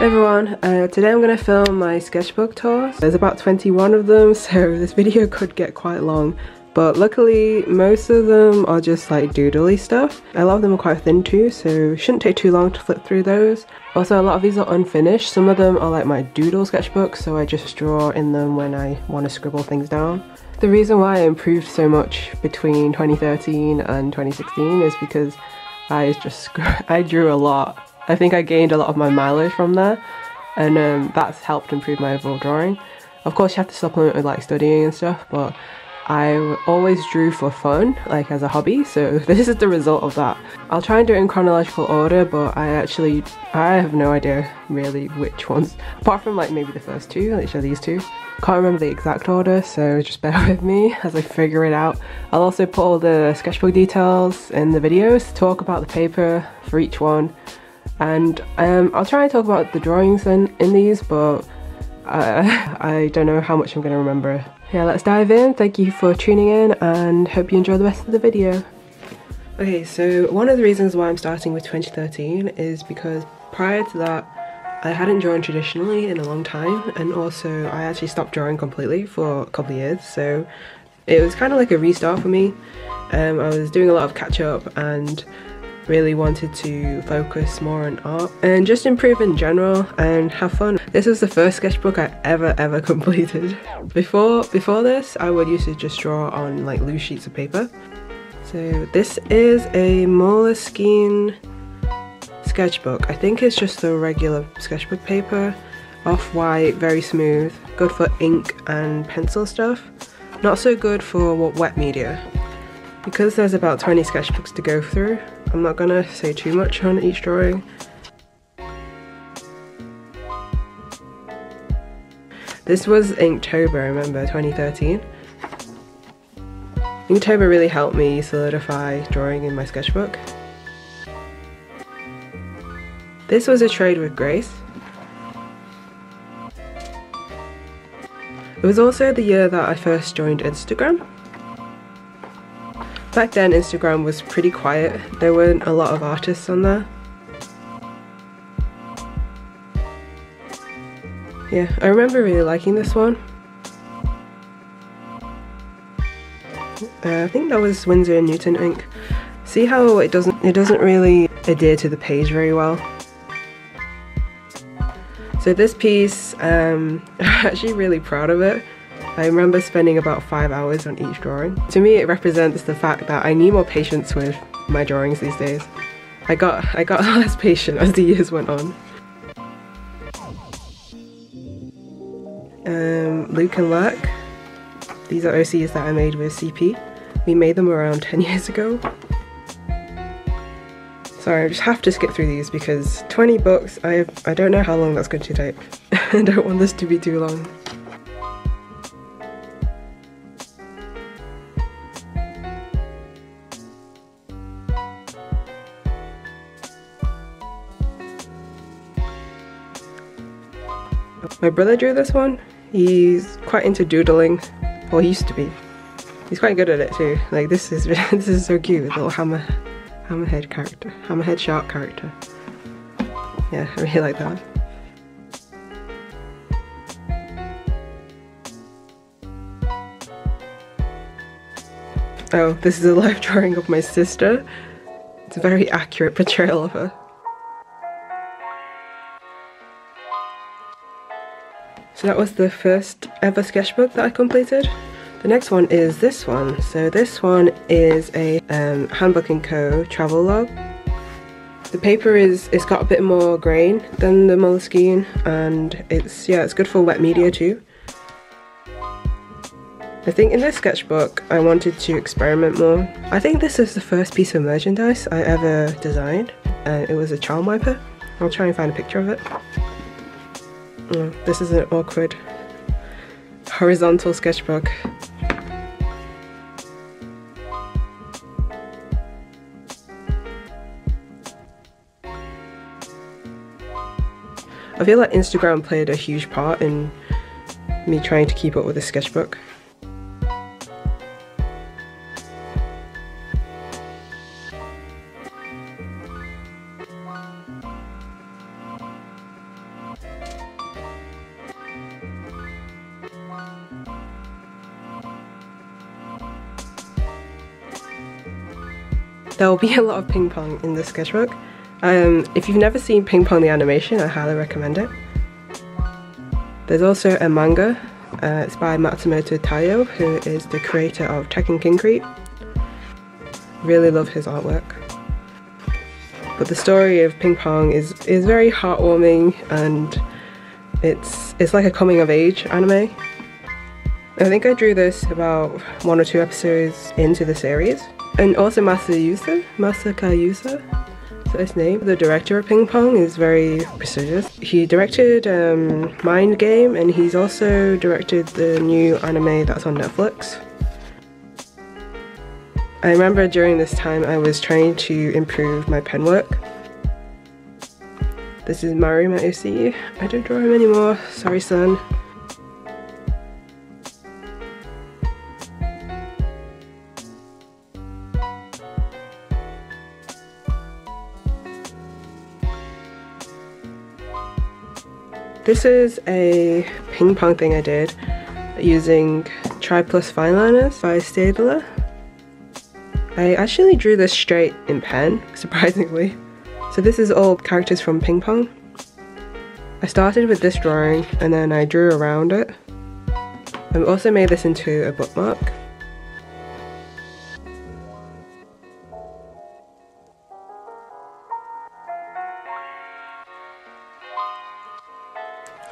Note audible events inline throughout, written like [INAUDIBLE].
Hey everyone, uh, today I'm going to film my sketchbook tours. There's about 21 of them [LAUGHS] so this video could get quite long but luckily most of them are just like doodly stuff. A lot of them are quite thin too so shouldn't take too long to flip through those. Also a lot of these are unfinished, some of them are like my doodle sketchbooks so I just draw in them when I want to scribble things down. The reason why I improved so much between 2013 and 2016 is because I just [LAUGHS] I drew a lot I think I gained a lot of my mileage from there and um, that's helped improve my overall drawing. Of course you have to supplement with like studying and stuff but I always drew for fun, like as a hobby, so [LAUGHS] this is the result of that. I'll try and do it in chronological order, but I actually, I have no idea really which ones, apart from like maybe the first two, which are these two. Can't remember the exact order, so [LAUGHS] just bear [LAUGHS] with me as I figure it out. I'll also put all the sketchbook details in the videos, talk about the paper for each one, and um, I'll try and talk about the drawings in, in these but uh, [LAUGHS] I don't know how much I'm going to remember. Yeah, let's dive in. Thank you for tuning in and hope you enjoy the rest of the video. Okay, so one of the reasons why I'm starting with 2013 is because prior to that I hadn't drawn traditionally in a long time and also I actually stopped drawing completely for a couple of years so it was kind of like a restart for me. Um, I was doing a lot of catch up and really wanted to focus more on art and just improve in general and have fun. This was the first sketchbook I ever ever [LAUGHS] completed. Before before this I would to just draw on like loose sheets of paper. So this is a Moleskine sketchbook. I think it's just the regular sketchbook paper. Off-white, very smooth, good for ink and pencil stuff. Not so good for what wet media. Because there's about 20 sketchbooks to go through, I'm not gonna say too much on each drawing. This was Inktober, remember, 2013. Inktober really helped me solidify drawing in my sketchbook. This was a trade with Grace. It was also the year that I first joined Instagram. Back then Instagram was pretty quiet, there weren't a lot of artists on there. Yeah, I remember really liking this one. Uh, I think that was Winsor and Newton ink. See how it doesn't it doesn't really adhere to the page very well. So this piece, um, [LAUGHS] I'm actually really proud of it. I remember spending about five hours on each drawing. To me it represents the fact that I need more patience with my drawings these days. I got, I got [LAUGHS] less patient as the years went on. Um, Luke and Lurk. These are OCs that I made with CP. We made them around [LAUGHS] 10 years ago. Sorry, I just have to skip through these because 20 books, I, I don't know how long that's going to take. [LAUGHS] I don't want this to be too long. My brother drew this one. He's quite into doodling. Well, he used to be. He's quite good at it too. Like this is [LAUGHS] this is so cute. Little hammer, hammerhead character, hammerhead shark character. Yeah, I really like that. Oh, this is a live [LAUGHS] drawing of my sister. It's a very accurate portrayal of her. So that was the first ever sketchbook that I completed. The next one is this one. So this one is a um, Handbook & Co. travel log. The paper is, it's got a bit more grain than the Moleskine and it's, yeah, it's good for wet media too. I think in this sketchbook I wanted to experiment more. I think this is the first piece of merchandise I ever designed and it was a charm wiper. I'll try and find a picture of it. Oh, this is an awkward horizontal sketchbook. I feel like Instagram played a huge part in me trying to keep up with the sketchbook. There will be [LAUGHS] a lot of ping pong in this sketchbook. Um, if you've never seen Ping Pong the animation, I highly recommend it. There's also a manga. Uh, it's by Matsumoto Taiyo, who is the creator of Tekkon Kinkreet. Really love his artwork. But the story of Ping Pong is is very heartwarming and it's it's like a coming of age anime. I think I drew this about one or two episodes into the series. And also Masa Yusa, Masaaki Yuasa, his name. The director of Ping Pong is very prestigious. He directed um, Mind Game and he's also directed the new anime that's on Netflix. I remember during this time I was trying to improve my pen work. This is Marima Usii. I don't draw him anymore, sorry son. This is a ping pong thing I did using Tri Plus fine liners by Staedtler. I actually drew this straight in pen, [LAUGHS] surprisingly. So this is all characters from ping pong. I started with this drawing and then I drew around it. I also made this into a bookmark.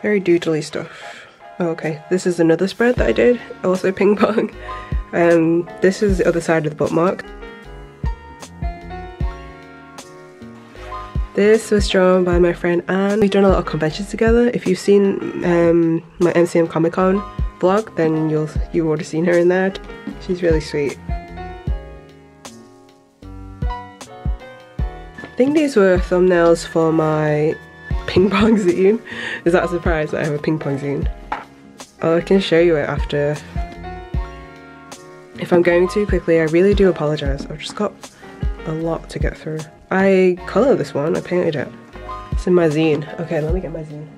Very doodly stuff. Oh, okay, this is another spread that I did, also ping pong. Um, this is the other side of the bookmark. This was drawn by my friend Anne. We've done a lot of conventions together. If you've seen um, my MCM Comic Con vlog, then you'll you would have seen her in that. She's really sweet. I think these were thumbnails for my ping pong [LAUGHS] zine. Is that a surprise that I have a ping pong zine? Oh, I can show you it after. If I'm going too quickly, I really do apologise. I've just got a lot to get through. I colored this one, I painted it. It's in my zine. Okay, let me get my zine.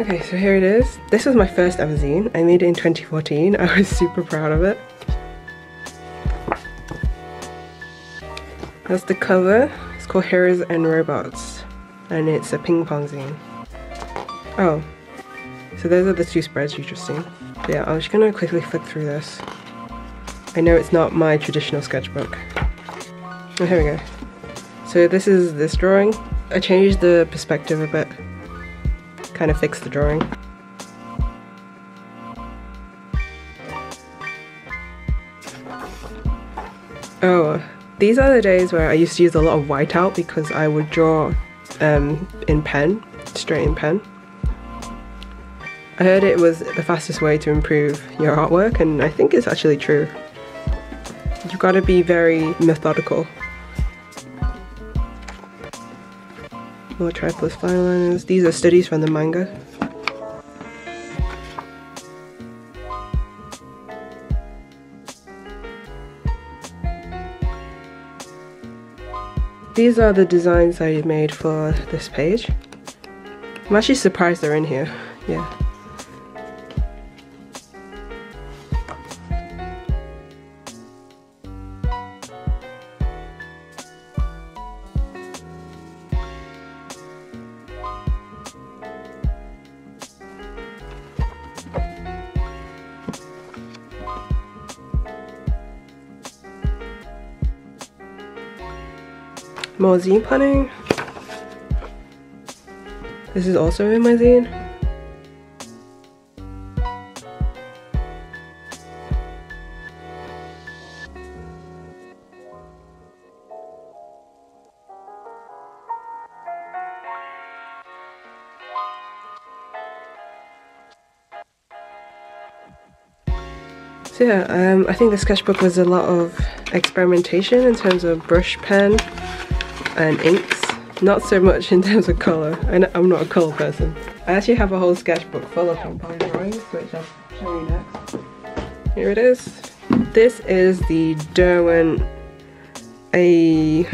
Okay, so here it is. This was my first ever zine. I made it in 2014. [LAUGHS] I was super proud of it. That's the cover. It's called Heroes and Robots and it's a ping pong zine. Oh, so those are the two spreads you've just seen. But yeah, I'm just gonna quickly flick through this. I know it's not my traditional sketchbook. Oh, here we go. So this is this drawing. I changed the perspective a bit, kind of fixed the drawing. Oh, these are the days where I used to use a lot of whiteout because I would draw um, in pen, straight in pen. I heard it was the fastest way to improve your artwork and I think it's actually true. You've got to be very methodical. More Tri Plus fine. These are studies from the manga. These are the designs I made for this page. I'm actually surprised they're in here. Yeah. More zine planning. This is also in my zine. So yeah, um, I think the sketchbook was a lot of experimentation in terms of brush pen and inks. Not so much in terms of colour. I'm not a colour person. I actually have a whole sketchbook full of pong drawings, which I'll show you next. Here it is. This is the Derwent a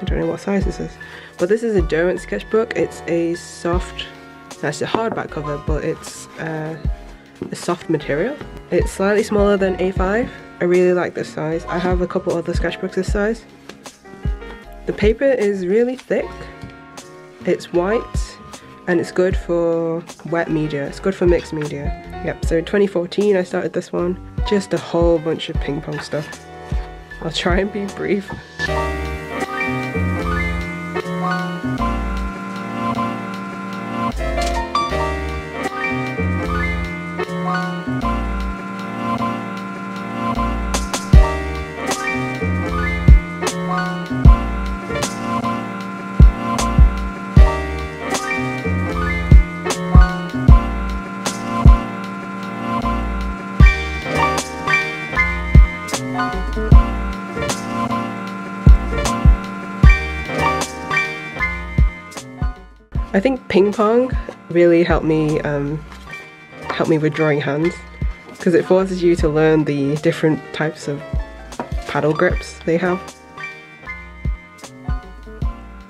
I don't know what size this is. But this is a Derwent sketchbook. It's a soft, that's a hardback cover, but it's uh, a soft material. It's slightly smaller than A5. I really like this size. I have a couple other sketchbooks this size. The paper is really thick. It's white and it's good for wet media. It's good for mixed media. Yep, so 2014 I started this one. Just a whole bunch of ping pong stuff. I'll try and be brief. Ping pong really helped me um, help me with drawing hands because it forces you to learn the different types of paddle grips they have.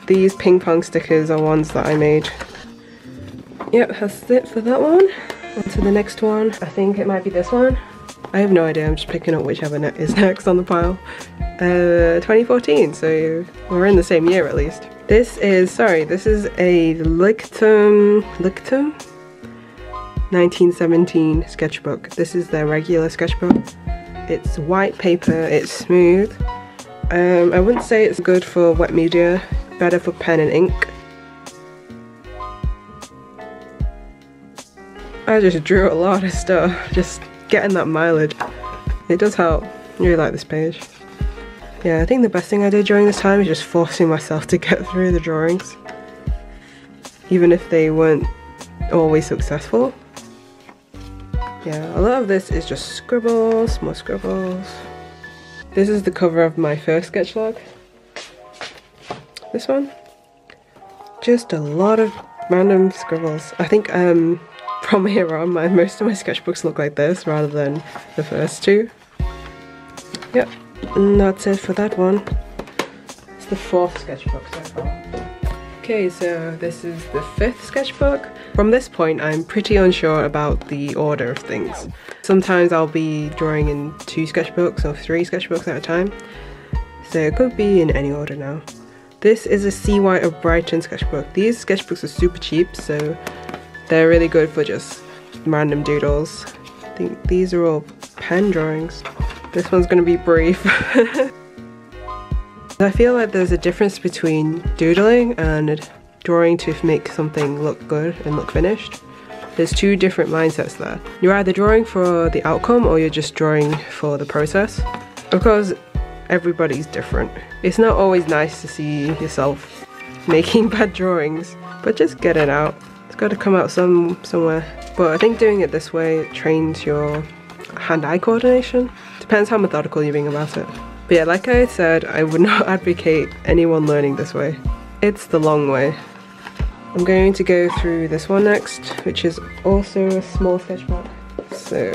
These ping pong stickers are ones that I made. Yep, that's it for that one. On to the next one. I think it might be this one. I have no idea, I'm just picking up whichever ne is [LAUGHS] next on the pile. Uh, 2014, so we're in the same year at least. This is, sorry, this is a Leuchtturm, Leuchtturm 1917 sketchbook. This is their regular sketchbook. It's white paper, it's smooth. Um, I wouldn't say it's good for wet media, better for pen and ink. I just drew a lot of stuff, just getting that mileage. It does help. I really like this page. Yeah, I think the best thing I did during this time is just forcing myself to get [LAUGHS] through the drawings. Even if they weren't always successful. Yeah, a lot of this is just scribbles, more scribbles. This is the cover of my first sketch log. This one. Just a lot of random scribbles. I think um, [LAUGHS] from here on, my, most of my sketchbooks look like this rather than the first two. Yep, and that's it for that one. It's the fourth sketchbook so far. Okay, so this is the fifth sketchbook. From this point, I'm pretty unsure about the order of things. Sometimes I'll be drawing in two sketchbooks or three sketchbooks at a time. So it could be in any order now. This is a Seawhite of Brighton sketchbook. These sketchbooks are super cheap, so they're really good for just random doodles. I think these are all pen drawings. This one's gonna be brief. [LAUGHS] I feel like there's a difference between doodling and drawing to make something look good and look finished. There's two different mindsets there. You're either drawing for the outcome or you're just drawing for the process. Of course, everybody's different. It's not always nice to see yourself [LAUGHS] making bad drawings, but just get it out. It's got to come out some somewhere. But I think doing it this way trains your hand-eye coordination. Depends how methodical you're being about it. But yeah, like I said, I would [LAUGHS] not advocate anyone learning this way. It's the long way. I'm going to go through this one next, which is also a small sketchbook. So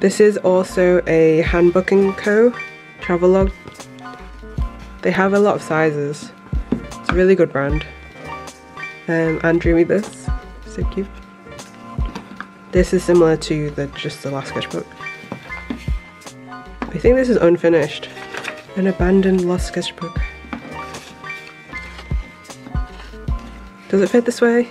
this is also a Handbook & Co. travel log. They have a lot of sizes. It's a really good brand. Um, and drew me this. So cute. This is similar to the just the last sketchbook. I think this is unfinished. An abandoned lost sketchbook. Does it fit this way?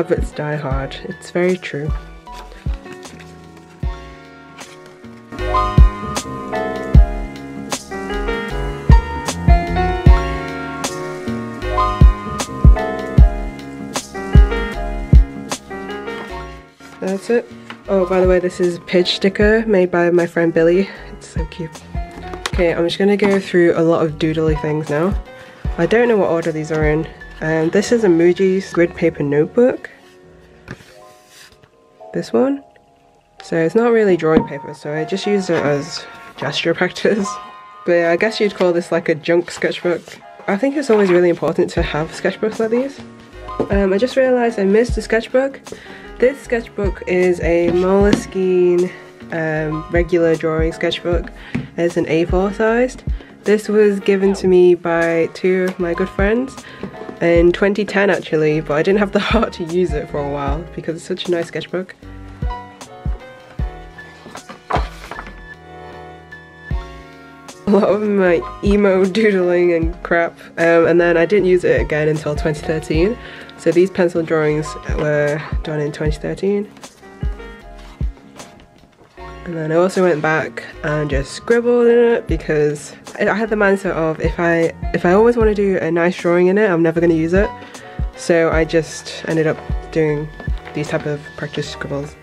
Habits die hard. It's very true. That's it. Oh, by the way, this is a Pidge sticker made by my friend Billy. It's so cute. Okay, I'm just gonna go through a lot of doodly things now. I don't know what order these are in. And this is a Muji's grid paper notebook. This one. So it's not really drawing paper, so I just use it as gesture [LAUGHS] practice. But yeah, I guess you'd call this like a junk sketchbook. I think it's always really important to have sketchbooks like these Um, I just realised I missed a sketchbook. This sketchbook is a Moleskine um, regular drawing sketchbook. It's an A4 sized. This was given to me by two of my good friends in 2010 actually, but I didn't have the [LAUGHS] heart to use it for a while because it's such a nice sketchbook. a lot of my emo [LAUGHS] doodling and crap um, and then I didn't use it again until 2013 so these pencil drawings were done in 2013 and then I also went back and just scribbled in it because I had the mindset of if I if I always want to do a nice drawing in it I'm never going to use it so I just ended up doing these type of practice scribbles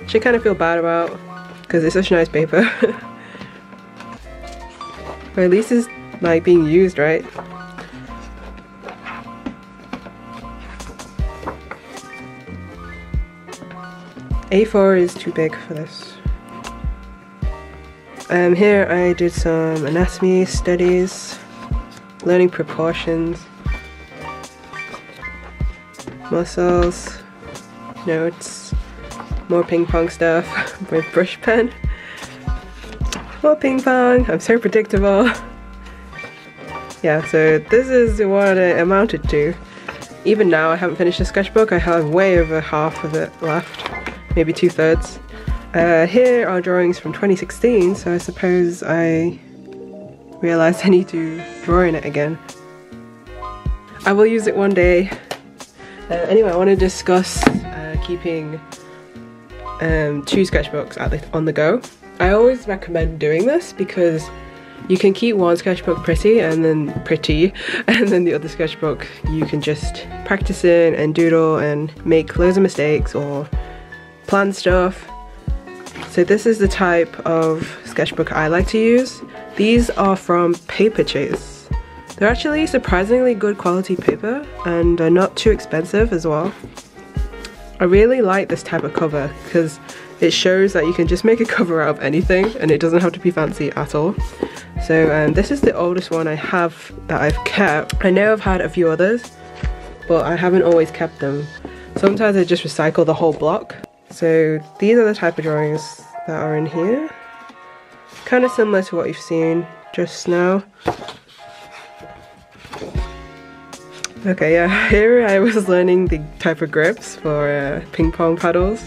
which I kind of feel bad about because it's such nice paper [LAUGHS] Or at least it's like being used, right? A4 is too big for this. Um, here I did some anatomy studies, learning proportions, muscles, notes, more ping pong stuff [LAUGHS] with brush pen. Well, ping pong. I'm so predictable. [LAUGHS] yeah, so this is what it amounted to. Even now, I haven't finished the sketchbook. I have way over half of it left, maybe two thirds. Uh, here are drawings from 2016, so I suppose I realized [LAUGHS] I need to draw in it again. I will use it one day. Uh, anyway, I want to discuss uh, keeping um, two sketchbooks at the, on the go. I always recommend doing this because you can keep one sketchbook pretty and then pretty [LAUGHS] and then the other sketchbook you can just practice in and doodle and make loads of mistakes or plan stuff. So this is the type of sketchbook I like to use. These are from Paperchase. They're actually surprisingly good quality paper and are not too expensive as well. I really like this type of cover because it shows that you can just make a [LAUGHS] cover out of anything and it doesn't have to be fancy at all. So um, this is the oldest one I have that I've kept. I know I've had a few others, but I haven't always kept them. Sometimes I just recycle the whole block. So these are the type of drawings that are in here. Kind of similar to what you've seen just now. Okay, yeah, [LAUGHS] here I was learning the type of grips for uh, ping pong paddles.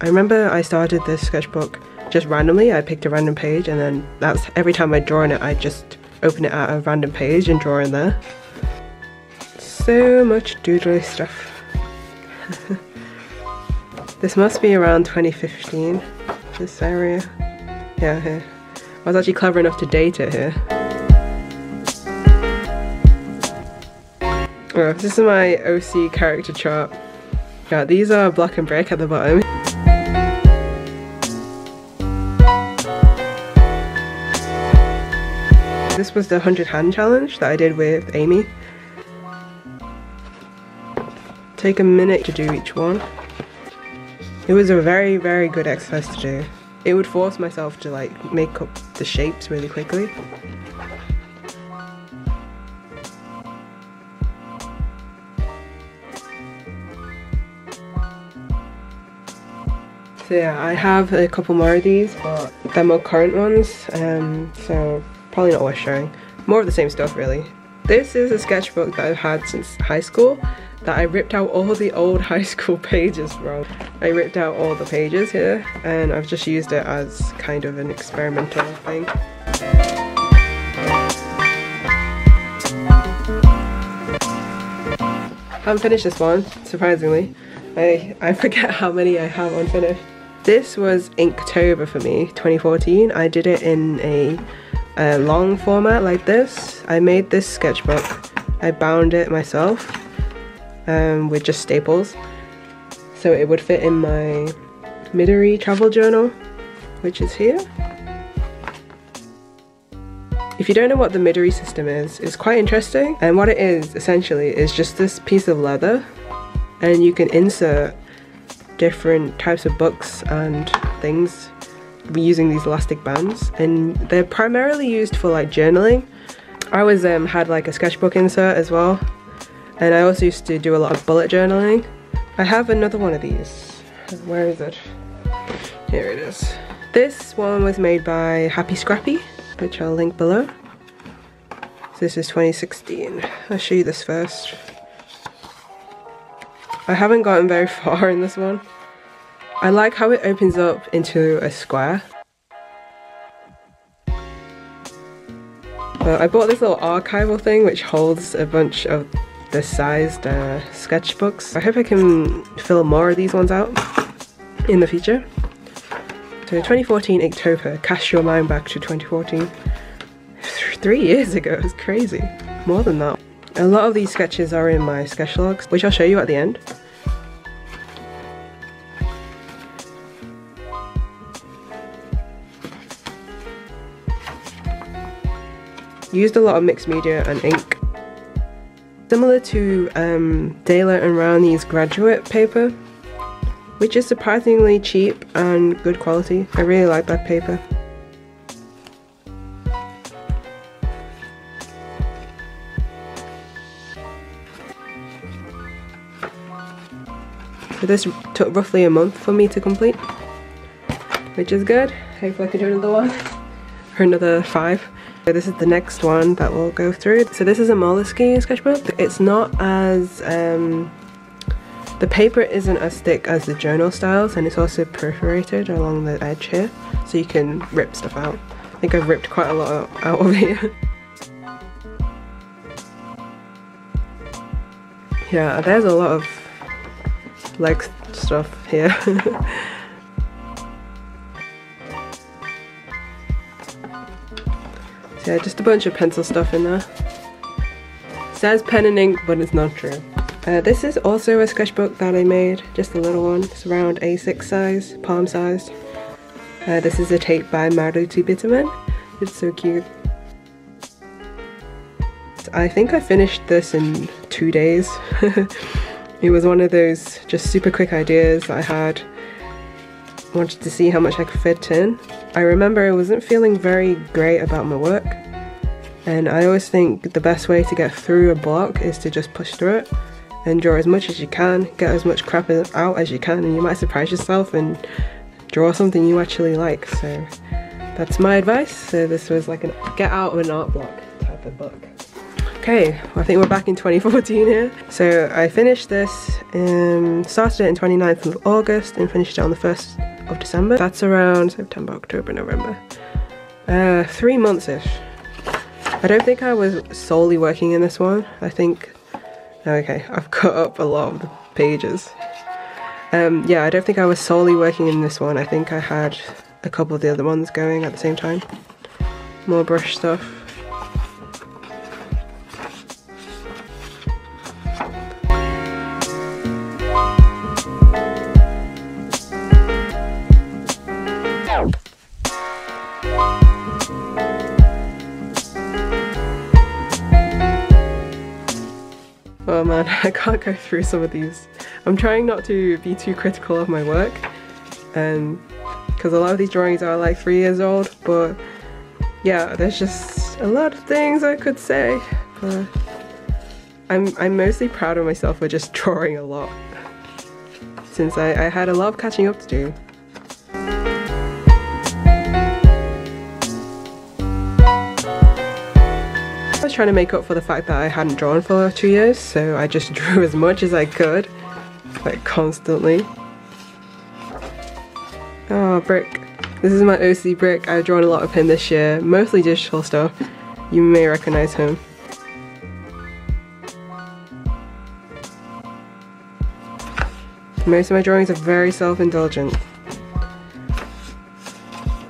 I remember I started this sketchbook just randomly. I picked a random page and then that's every time I draw in it, I just open it at a random page and draw in there. So much doodly stuff. [LAUGHS] this must be around 2015, this area. Yeah, here. I was actually clever enough to date it here. Oh, this is my OC character chart. Yeah, these are black and brick at the bottom. This was the 100 hand challenge that I did with Amy. Take a minute to do each one. It was a very, very good exercise to do. It would force myself to like make up the shapes really quickly. So yeah, I have a couple more of these, but they're more current ones, um, so Probably not worth showing. More of the same stuff really. This is a sketchbook that I've had since high school that I ripped out all the old [LAUGHS] high school pages from. I ripped out all the pages here and I've just used it as kind of an experimental thing. I haven't finished this one, surprisingly. I, I forget how many I have unfinished. This was Inktober for me, 2014. I did it in a a long format like this. I made this sketchbook. I bound it myself um, with just staples. So it would fit in my Midori travel journal, which is here. If you don't know what the Midori system is, it's quite interesting. And what it is, essentially, is just this piece of leather. And you can insert different types of books and things using these elastic bands and they're primarily used for like journaling. I always um, had like a sketchbook insert as well and I also used to do a lot of bullet journaling. I have another one of these. Where is it? Here it is. This one was made by Happie Scrappie, which I'll link below. So this is 2016. I'll show you this first. I haven't gotten very [LAUGHS] far in this one. I like how it opens up into a square. But I bought this little archival thing which holds a bunch of the sized uh, sketchbooks. I hope I can fill more of these ones out in the future. So 2014 October, cast your mind back to 2014. Three years ago, it's crazy. More than that. A lot of these sketches are in my sketch logs, which I'll show you at the end. Used a lot of mixed media and ink. Similar to um, Daler and Rowney's graduate paper, which is surprisingly cheap and good quality. I really like that paper. So this took roughly a month for me to complete, which is good. Hopefully I can do another one [LAUGHS] or another five. So this is the next one that we'll go through. So this is a Moleskine sketchbook. It's not as, um, the paper isn't as thick as the journal styles and it's also perforated along the edge here. So you can rip stuff out. I think I've ripped quite a lot out of here. [LAUGHS] yeah, there's a lot of leg stuff here. [LAUGHS] yeah, just a bunch of pencil stuff in there. Says pen and ink, but it's not true. Uh, this is also a sketchbook that I made, just a little one. It's around A6 size, palm sized. Uh, this is a tape by Maruti Bitterman. It's so cute. I think I finished this in two days. [LAUGHS] it was one of those just super quick ideas I had. Wanted to see how much I could fit in. I remember I wasn't feeling very great about my work and I always think the best way to get through a block is to just push through it and draw as much as you can, get as much crap out as you can and you might surprise yourself and draw something you actually like. So that's my advice. So this was like a get out of an art block type of book. Okay, I think we're back in [LAUGHS] 2014 here. So I finished this, um, started it in 29th of August and finished it on the 1st of December. That's around September, October, November. Uh, three months-ish. I don't think I was solely working in this one. I think, okay, I've cut up a lot of the pages. Um, yeah, I don't think I was solely working in this one. I think I had a couple of the other ones going at the same time. More brush stuff. Man, [LAUGHS] I can't go through some of these. I'm trying not to be too critical of my work um, and because a lot of these drawings are like three years old but yeah there's just a lot of things I could say but I'm, I'm mostly proud of myself for just [LAUGHS] drawing a lot since I, I had a lot of catching up to do. Trying to make up for the fact that I hadn't drawn for two years, so I just [LAUGHS] drew as much as I could, like constantly. Oh, Brick. This is my OC Brick. I've drawn a lot of him this year, mostly digital stuff. You may recognize him. Most of my drawings are very self-indulgent.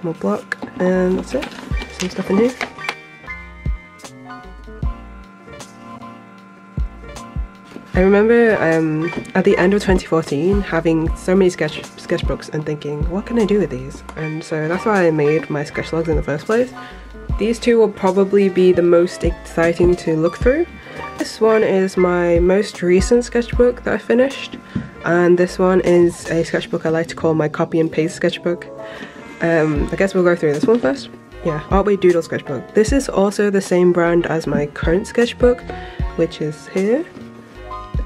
More block, and that's it. Some stuff in here. I remember um, at the end of 2014 having so many sketch sketchbooks and thinking, what can I do with these? And so that's why I made my sketchlogs in the first place. These two will probably be the most exciting to look through. This one is my most recent sketchbook that I finished and this one is a sketchbook I like to call my copy and paste sketchbook. Um, I guess we'll go through this one first. Yeah, Artway Doodle Sketchbook. This is also the same brand as my current sketchbook, which is here.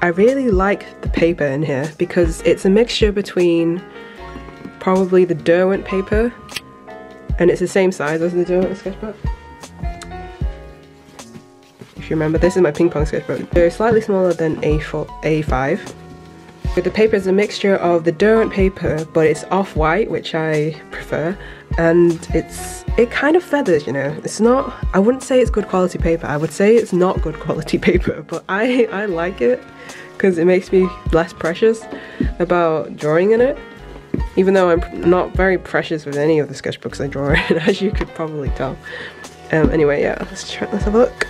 I really like the paper in here because it's a mixture between probably the Derwent paper and it's the same size as the Derwent sketchbook. If you remember, this is my ping pong sketchbook. They're slightly smaller than A4, A5. The paper is a mixture of the Derwent paper, but it's off-white, which I prefer, and it's it kind of feathers, you know. It's not, I wouldn't say it's good quality paper. I would say it's not good quality [LAUGHS] paper, but I, I like it because it makes me less precious about drawing in it. Even though I'm not very precious with any of the sketchbooks I draw [LAUGHS] in, as you could probably tell. Um, anyway, yeah, let's try, let's have a look.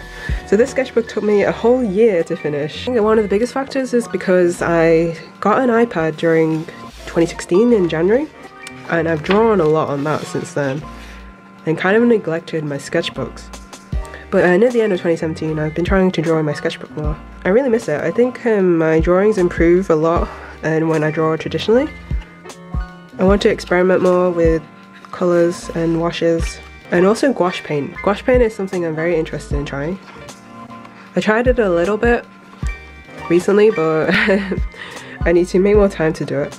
So this sketchbook took me a whole year to finish. one of the biggest factors is because I got an iPad during 2016 in January and I've drawn a lot on that since then and kind of neglected my sketchbooks. But uh, near the end of 2017, I've been trying to draw in my sketchbook more. I really miss it. I think um, my drawings improve a lot and when I draw traditionally. I want to experiment more with colours and washes and also gouache paint. Gouache paint is something I'm very interested in trying. I tried it a little bit recently but [LAUGHS] I need to make more time to do it.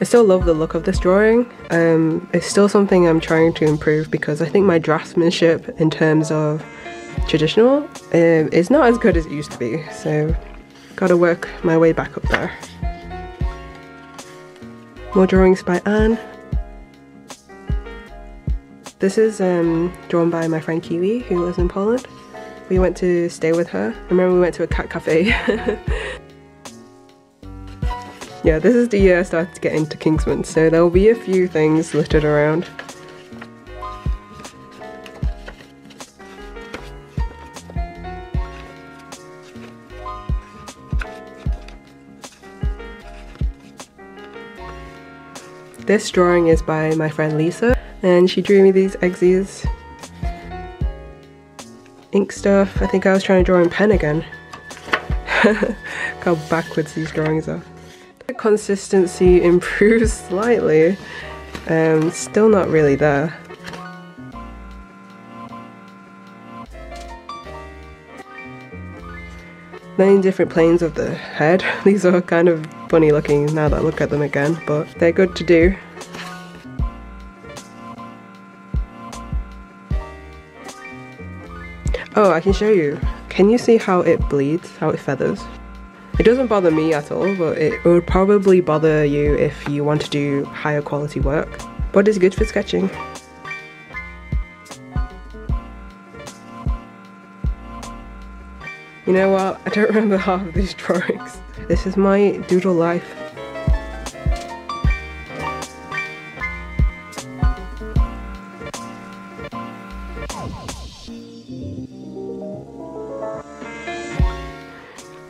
I still love the look of this drawing. Um, it's still something I'm trying to improve because I think my draftsmanship in terms of traditional um, is not as good as it used to be. So gotta work my way back up there. More drawings by Anne. This is um, drawn by my friend Kiwi who lives in Poland. We went to stay with her. I remember we went to a cat cafe [LAUGHS] yeah, this is the year I started to get into Kingsman, so there will be a few things littered around. This drawing is by my friend Lisa, and she drew me these Eggsy ink stuff. I think I was trying to draw in pen again. [LAUGHS] how backwards these drawings are. The consistency [LAUGHS] improves slightly. Um, still not really there. Many different planes of the head. [LAUGHS] These are kind of funny looking now that I look at them again, but they're good to do. Oh, I can show you. Can you see how it bleeds, how it feathers? It doesn't bother me at all, but it would probably bother you if you want to do higher quality work. But it's good for sketching. You know what? I don't [LAUGHS] remember half of these drawings. This is my doodle life.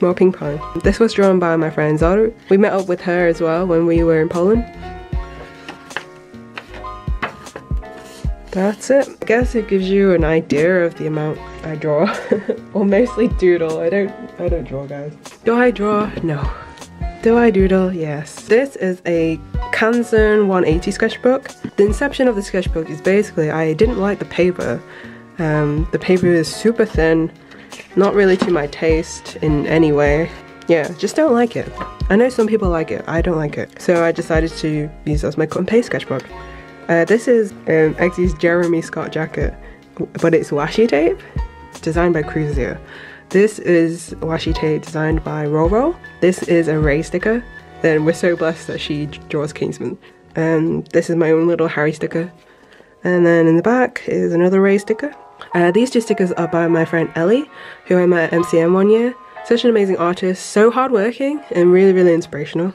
More ping pong. This was drawn by my friend Zara. We met up with her as well when we were in Poland. That's it. I guess it gives you an idea of the amount I draw. [LAUGHS] or mostly doodle. I don't I don't draw guys. Do I draw? No. Do I doodle? Yes. This is a Canson 180 sketchbook. The inception of the sketchbook is basically I didn't like the paper. Um, the paper is super thin not really to my taste in any way. Yeah, just don't like it. I know some people like it, I don't like it. So I decided to use as my cut and paste sketchbook. Uh, this is um, Jeremy Scott jacket, but it's washi tape, designed by Cruzier. This is washi tape designed by Roro. This is a Ray sticker. Then we're so blessed that she draws Kingsman. And this is my own little Harry sticker. And then in the back is another Ray sticker. Uh, these two stickers are by my friend Ellie, who I met at MCM one year. Such an amazing artist, so hardworking and really, really inspirational.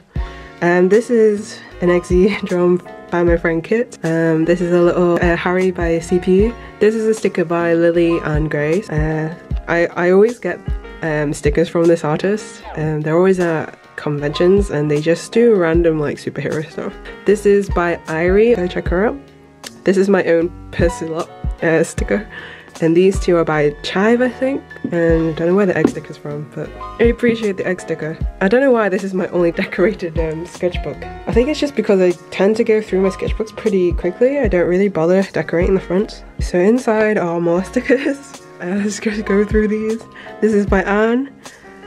Um, this is an Eggsy [LAUGHS] drawn by my friend Kit. Um, this is a little uh, Harry by CPU. This is a sticker by Lily and Grace. Uh, I, I always get um, stickers from this artist. Um, they're always at conventions and they just do random like superhero stuff. This is by Irie, go check her out. This is my own Persilop uh, sticker. And these two are by Chive, I think. And I don't know where the egg sticker's from, but I appreciate the egg sticker. I don't know why this is my only [LAUGHS] decorated um, sketchbook. I think it's just because I tend to go through my sketchbooks pretty quickly. I don't really bother decorating the front. So inside are more [LAUGHS] stickers. I'm just gonna go through these. This is by Anne.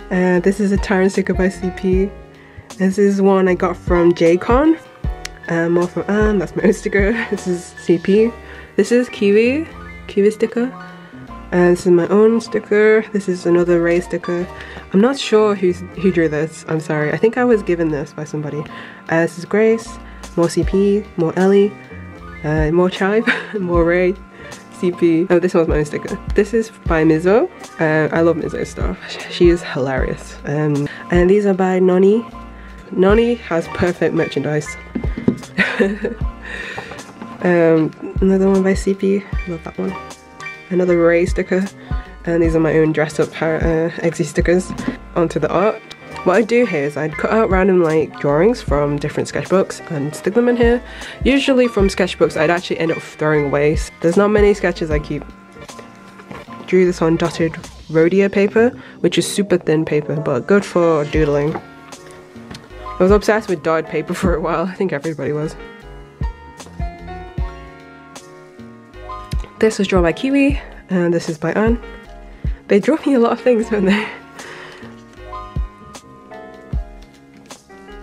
Uh, this is a Tyrant sticker by CP. This is one I got from JCon. Uh, more from Anne, that's my [LAUGHS] own sticker. This is CP. This is Kiwi, Kiwi sticker. And this is my own sticker. This is another Ray sticker. I'm not sure who's, who drew this. I'm sorry. I think I was given this by somebody. Uh, this is Grace, more CP, more Ellie, uh, more Chive, [LAUGHS] more Ray, CP. Oh, this one's my own sticker. This is by Mizo. Uh, I love Mizo stuff. She is hilarious. Um, and these are by Noni. Noni has perfect merchandise. [LAUGHS] um, another one by CP. Love that one another Ray sticker and these are my own dress up uh, stickers onto the art. What I do here is I'd cut out random like drawings from different sketchbooks and stick them in here. Usually from sketchbooks I'd actually end up throwing away. There's not many sketches I keep. Drew this on dotted rhodia paper, which is super thin paper but good for doodling. I was obsessed with dotted paper for a while, I think everybody was. This was drawn by Kiwi, and this is by Anne. They draw me a lot of things, don't they?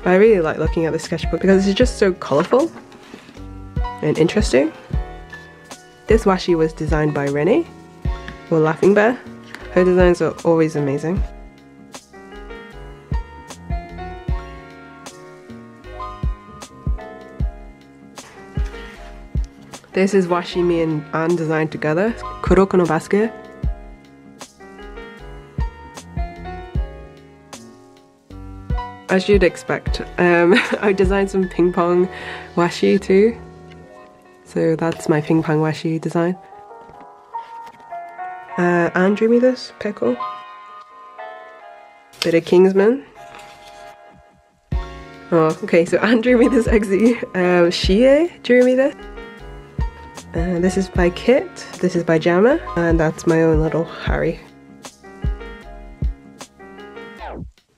I really like looking at the sketchbook because it's just so colourful and interesting. This washi was designed by Renee, or Laughing Bear. Her designs are always amazing. This is washi me and Anne designed together. Kuroko no basket. As you'd expect, um, [LAUGHS] I designed some ping pong washi too. So that's my ping pong washi design. Uh, Anne drew me this pickle. Bit of Kingsman. Oh, okay, so Anne [LAUGHS] drew me this Eggsy. Um, Shie drew me this. Uh, this is by Kit, this is by Jammer, and that's my own little Harry.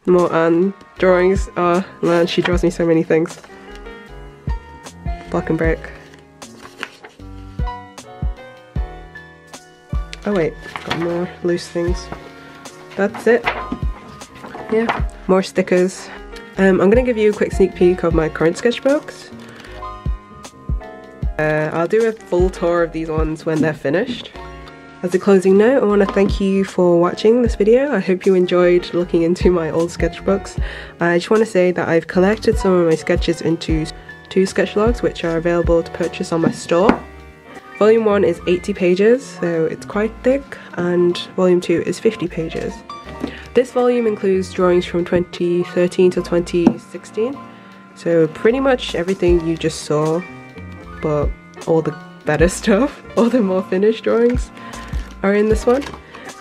More Anne drawings. Oh man, she draws me so many things. Block and break. Oh wait, got more loose things. That's it. Yeah, more stickers. Um, I'm gonna give you a quick sneak peek of my current sketchbooks. Uh, I'll do a full tour of these ones when they're finished. As a closing note, I want to thank you for watching this video. I hope you enjoyed looking into my old sketchbooks. I just want to say that I've collected some of my sketches into two sketch logs which are available to purchase on my store. Volume 1 is 80 pages, so it's quite thick, and Volume 2 is 50 pages. This volume includes drawings from 2013 to 2016, so pretty much everything you just saw but all the better [LAUGHS] stuff, all the more finished drawings are in this one.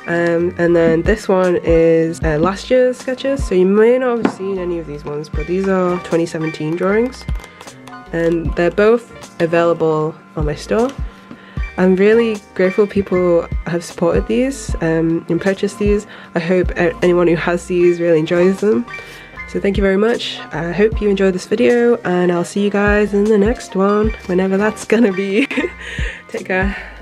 Um, and then this one is uh, last year's sketches, so you may not have seen any of these ones, but these are 2017 drawings. And they're both available on my store. I'm really grateful people have supported these um, and purchased these. I hope anyone who has these really enjoys them. So thank you very much. I hope you enjoyed this video and I'll see you guys in the next one, whenever that's gonna be. [LAUGHS] Take care.